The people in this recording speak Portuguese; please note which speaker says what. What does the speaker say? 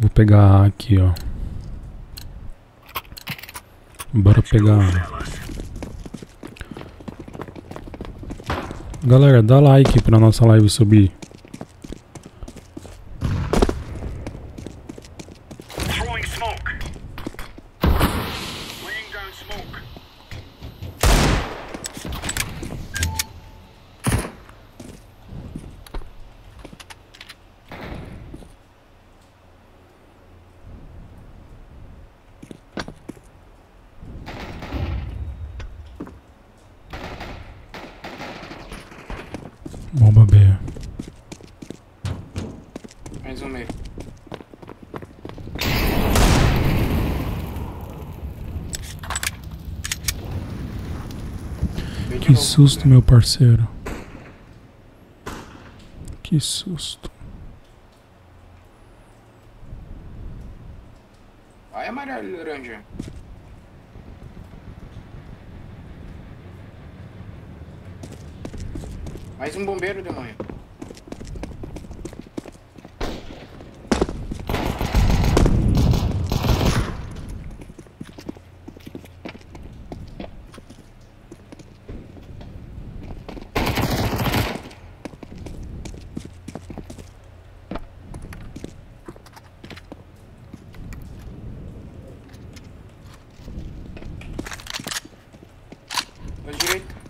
Speaker 1: Vou pegar aqui, ó. Bora pegar. Galera, dá like pra nossa live subir. Bomba B.
Speaker 2: Mais um meio.
Speaker 1: Que susto, meu parceiro. Que susto.
Speaker 2: Vai amarelo e laranja. Mais um bombeiro, demônio. Mas direito.